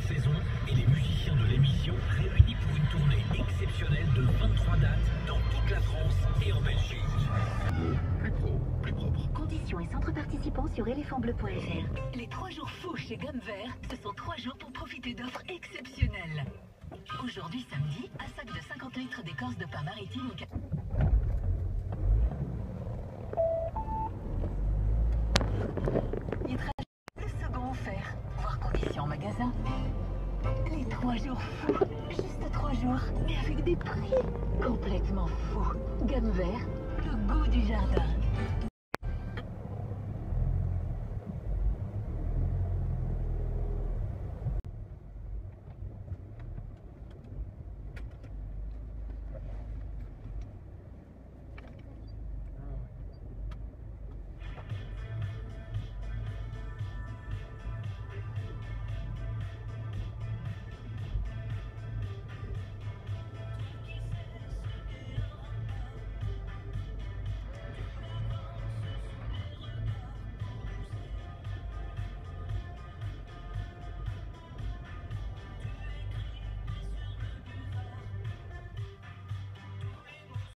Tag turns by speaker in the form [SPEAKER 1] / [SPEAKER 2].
[SPEAKER 1] saison et les musiciens de l'émission réunis pour une tournée exceptionnelle de 23 dates dans toute la France et en Belgique.
[SPEAKER 2] Plus pro, plus propre.
[SPEAKER 3] Conditions et centres participants sur éléphantbleu.fr.
[SPEAKER 4] Les trois jours fous chez Gomme Vert, ce sont trois jours pour profiter d'offres exceptionnelles. Aujourd'hui samedi, un sac de 50 litres d'écorce de pain maritime Les trois jours fous. Juste trois jours, mais avec des prix complètement fous. Gomme Vert, le goût du jardin.